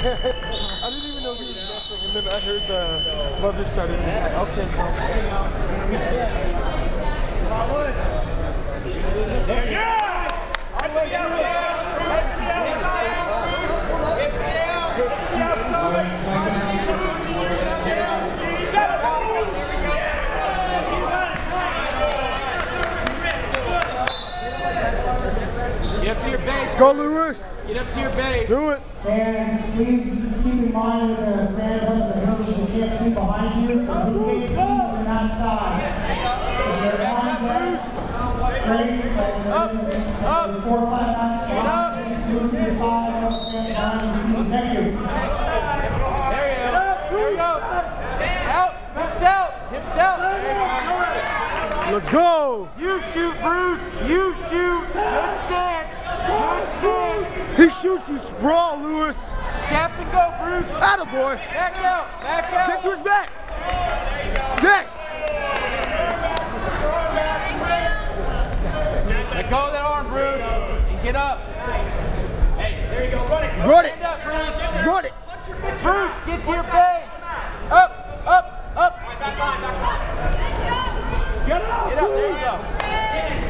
I didn't even know he was messing, and then I heard the buzzer started. Okay, Get up to your base. Go, Lewis. Get up to your base. Do it. Fans, please keep in mind that the fans up the hills will can't see behind you, so who can't see on that side. If they're on that, great, but Up, up. four or five times, please to the side, let stand behind you, thank you. There you go. There you go. Out. Hips out. Hips out. There you go. Let's go. You shoot, Bruce. You shoot. Let's stance. Good stance. He shoots, you sprawl, Lewis. Tap and go, Bruce. Attaboy. Back out. Back Kick out. to his back. Next. Let go of that arm, Bruce. And get up. Hey, there you go. Run it. Stand up, Bruce. Run it. Bruce, get to your base. Up, up, up. Get up. Get up. There you go.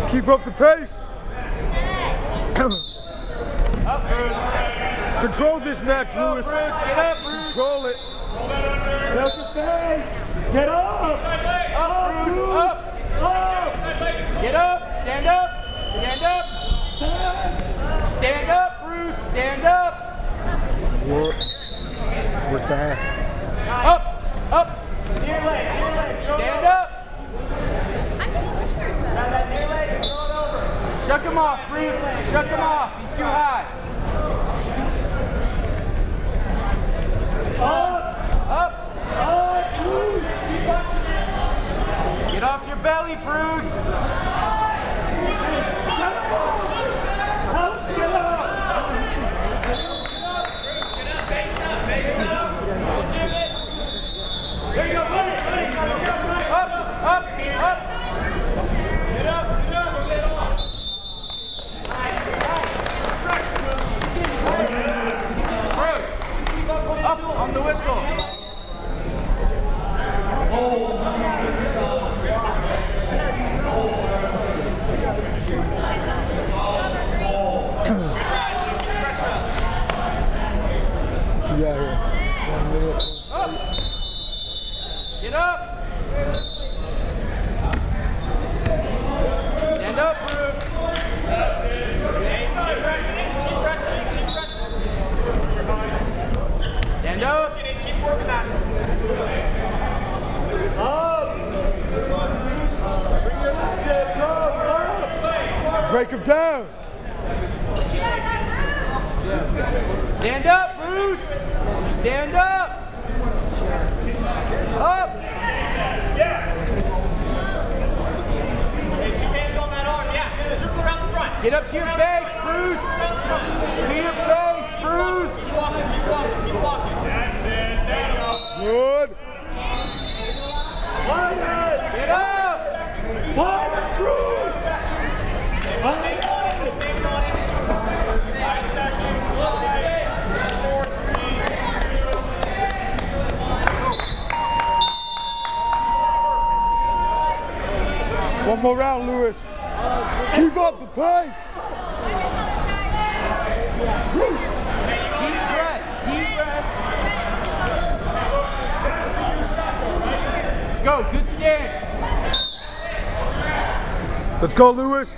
Keep up the pace. Up, Bruce. Control this match, Up, Lewis. Bruce. Get up, Bruce. Control it. Up, Bruce. Up. Get up. Stand up. Stand up. Stand up, Bruce. Stand up. We're, we're back. Up. Up. Stand up. Shuck him off, Shuck him off. He's too high. Up. Up. Up. Get off your belly, Bruce. Up, up, up. Bruce, up on the whistle. She out here. Up. Get up. Stand up, Bruce. Stand up. Break him down. Stand up, Bruce. Stand. Up. One more round, Lewis. Keep up the pace. Let's go, good stance. Let's go, Lewis.